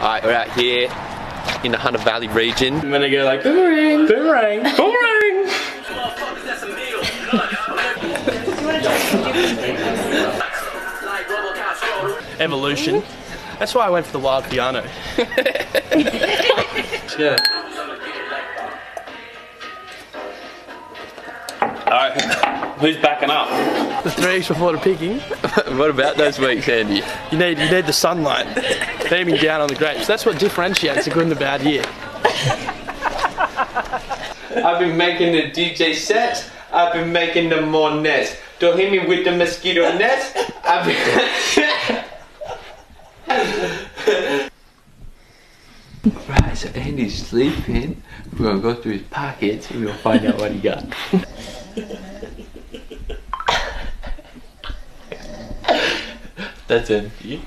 Alright, we're out here in the Hunter Valley region. I'm gonna go like boomerang, boomerang, boomerang. Evolution. That's why I went for the wild piano. yeah. Alright, who's backing up? The three weeks before the picking, what about those weeks, Andy? you need you need the sunlight beaming down on the grapes. That's what differentiates a good and a bad year. I've been making the DJ sets. I've been making the more nets. Don't hit me with the mosquito nets. I've been. right, so Andy's sleeping. We're gonna go through his pockets and we'll find out what he got. That's Andy.